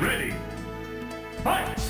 Ready, fight!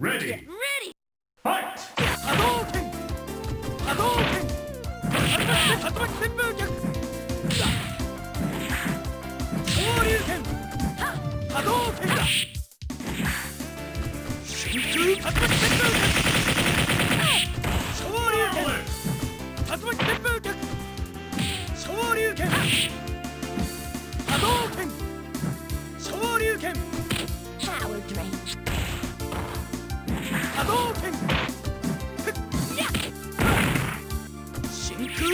Ready! Ready! Fight! Hadouken! Hadouken! Attack Senbujak! Shoryuken! Hadouken! Shinkyu Attack Senbujak! Shoryuken! Attack Senbujak! Shoryuken! ク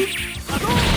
波動